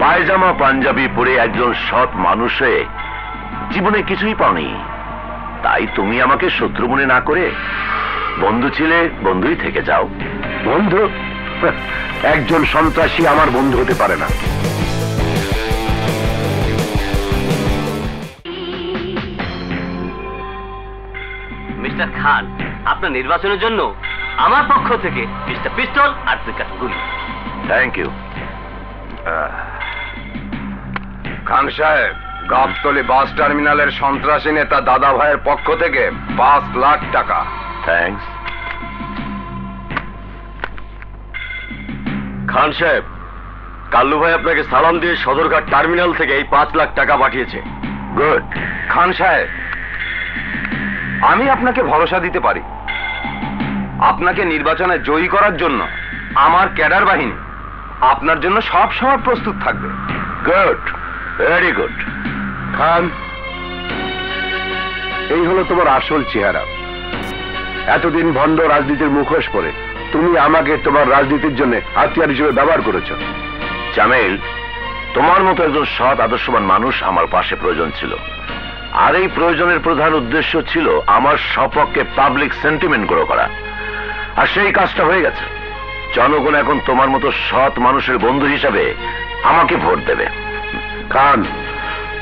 পায়জামা পাঞ্জাবি পরে একজন সৎ মানুষ হয়ে জীবনে কিছুই পাওনি। তাই তুমি আমাকে শত্রু মনে না করে বন্ধু ছিলে বন্ধুই থেকে যাও। বন্ধু? একজন সন্ত্রাসী আমার বন্ধু হতে পারে না। মিস্টার খান আপনার নির্বাচনের জন্য আমার পক্ষ থেকে মিস্টার পিস্তল আর দুই কাঠা গুলি থ্যাংক ইউ খান সাহেব গাবতলি বাস টার্মিনালের সন্ত্রাসী নেতা দাদা ভাইয়ের পক্ষ থেকে পাঁচ লাখ টাকা। থ্যাঙ্কস খান সাহেব কাল্লু ভাই আপনাকে সালাম দিয়ে সদরঘাট টার্মিনাল থেকে এই পাঁচ লাখ টাকা পাঠিয়েছে। গুড খান সাহেব আমি আপনাকে ভরসা দিতে পারি। আপনাকে নির্বাচনে জয়ী করার জন্য আমার ক্যাডার বাহিনী আপনার জন্য সব সময় প্রস্তুত থাকবে। গুড ভেরি গুড খান এই হলো তোমার আসল চেহারা। এতদিন ভণ্ড রাজনীতির মুখোশ পরে তুমি আমাকে তোমার রাজনীতির জন্য হাতিয়ার হিসেবে ব্যবহার করেছ। জামিল তোমার মতো একজন সৎ আদর্শবান মানুষ আমার পাশে প্রয়োজন ছিল। আর এই প্রয়োজনের প্রধান উদ্দেশ্য ছিল আমার সপক্ষে পাবলিক সেন্টিমেন্ট গ্রো করা। আর সেই কাজটা হয়ে গেছে। জনগণ এখন তোমার মতো সৎ মানুষের বন্ধু হিসাবে আমাকে ভোট দেবে। খান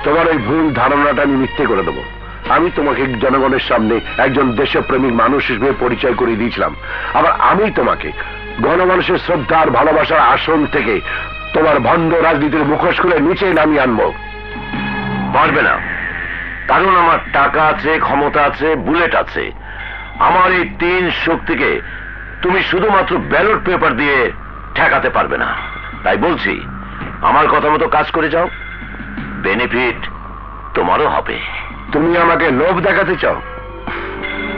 তোমার এই ভুল ধারণাটা আমি মিথ্যে করে দেবো। আমি তোমাকে জনগণের সামনে একজন দেশপ্রেমিক মানুষ হিসেবে পরিচয় করে দিয়েছিলাম। আবার আমি তোমাকে গণমানুষের শ্রদ্ধা আর ভালোবাসার আসন থেকে তোমার ভণ্ড রাজনীতির মুখোশ খুলে নিচে নামিয়ে আনব। পারবে না। কারণ আমার টাকা আছে, ক্ষমতা আছে, বুলেট আছে। আমার এই তিন শক্তিকে তুমি শুধুমাত্র ব্যালট পেপার দিয়ে ঠেকাতে পারবে না। তাই বলছি, আমার কথা মতো কাজ করে যাও। বেনিফিট তোমারও হবে। তুমি আমাকে লোভ দেখাতে চাও?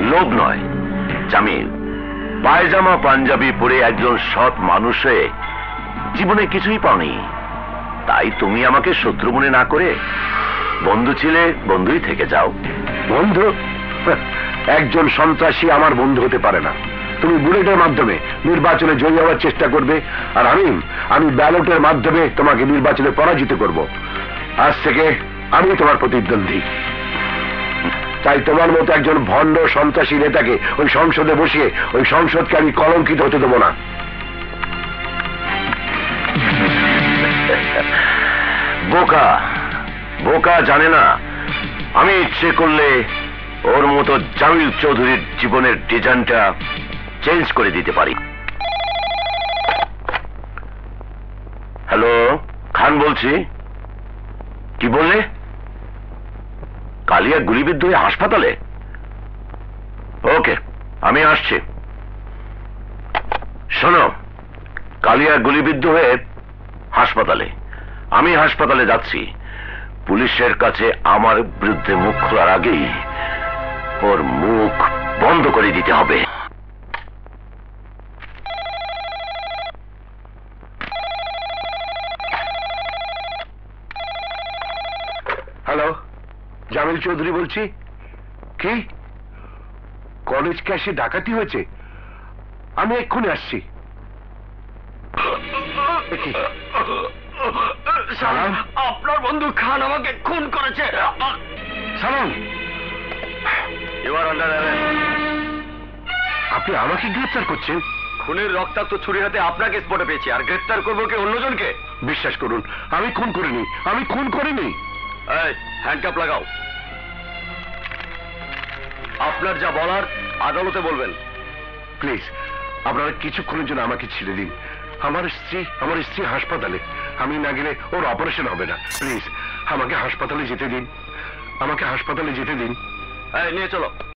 লোভ নয়। জামিল পায়জামা পাঞ্জাবি পরে একজন সৎ মানুষ হয়ে জীবনে কিছুই পাওনি। তাই তুমি আমাকে শত্রু মনে না করে বন্ধু ছিলে বন্ধুই থেকে যাও। বন্ধু? একজন সন্ত্রাসী আমার বন্ধু হতে পারে না। তুমি বুলেটের মাধ্যমে নির্বাচনে জয়ী হওয়ার চেষ্টা করবে আর আমি আমি ব্যালটের মাধ্যমে তোমাকে নির্বাচনে পরাজিত করব। আজ থেকে আমি তোমার প্রতিদ্বন্দ্বী। তাই তোমার মতো একজন ভণ্ড সন্ত্রাসী নেতাকে ওই সংসদে বসিয়ে ওই সংসদকে আমি কলঙ্কিত হতে দেবো না। বোকা বোকা জানে না, আমি ইচ্ছে করলে ওর মতো জামিল চৌধুরীর জীবনের ডিজাইনটা চেঞ্জ করে দিতে পারি। হ্যালো, খান বলছি? কি বললে? কালিয়া গুলিবিদ্ধ হয়ে হাসপাতালে? ওকে, আমি আসছি। শোনো, কালিয়া গুলিবিদ্ধ হয়ে হাসপাতালে। আমি হাসপাতালে যাচ্ছি। পুলিশের কাছে আমার বিরুদ্ধে মুখ খোলার আগেই ওর মুখ বন্ধ করে দিতে হবে। হ্যালো জামিল চৌধুরী বলছি। কি? কলেজ ক্যাশে ডাকাতি হয়েছে? আমি এক্ষুনি আসছি। সালাম। আপনার বন্ধু খান আমাকে খুন করেছে। সালাম। এবার আন্ডার আপনি আমাকে গ্রেপ্তার করছেন? খুনের রক্তাক্ত ছুরি হাতে আপনাকে স্পটে পেয়েছি। আর গ্রেফতার করব কি অন্যজনকে? বিশ্বাস করুন আমি খুন করিনি। আমি খুন করিনি। হ্যান্ডকাপ লাগাও। আপনার যা বলার আদালতে বলবেন। প্লিজ আপনারা কিছুক্ষণের জন্য আমাকে ছেড়ে দিন। আমার স্ত্রী আমার স্ত্রী হাসপাতালে। আমি না গেলে ওর অপারেশন হবে না। প্লিজ আমাকে হাসপাতালে যেতে দিন। আমাকে হাসপাতালে যেতে দিন। নিয়ে চলো।